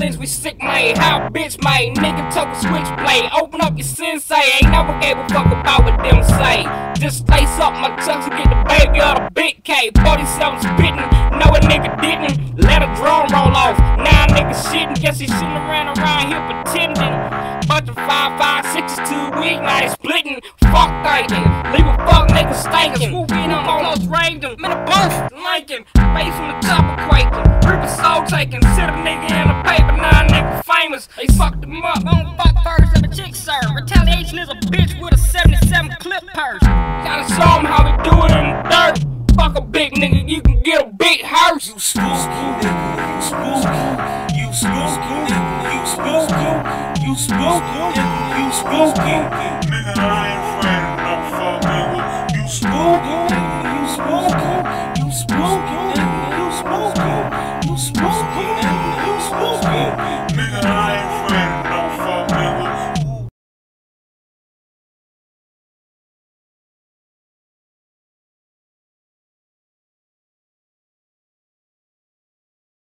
violence, we sick, man. How bitch, man. Nigga took a switchblade. Open up your sensei. Ain't never gave a fuck about what them say. Just lace up my chucks and get the baby out of big K. 47 spitting. No, a nigga didn't. Let a drone roll off. Now a nigga shitting. Guess he shouldn't ran around here pretending. Bunch of five, five, six, two weak. Now they splitting. Fuck thinking. Leave a fuck nigga stinking. Swoop in on almost rained him. Man, a both Lincoln. Face from the top of quaking. Rip a soul taking. Sit a nigga in the paper. Now nigga famous. They fucked him up. Don't fuck first of a chick, sir. Retaliation is a bitch with a 77 clip purse. Gotta show him how we do it in the dirt. Fuck a big nigga, you can get a big hearse. You spooky, nigga, you spooky, you spooky, nigga, you spooky, you spooky, nigga, you spooky. Nigga, I ain't friend, no fuck nigga. You spooky, Spooky, spooky.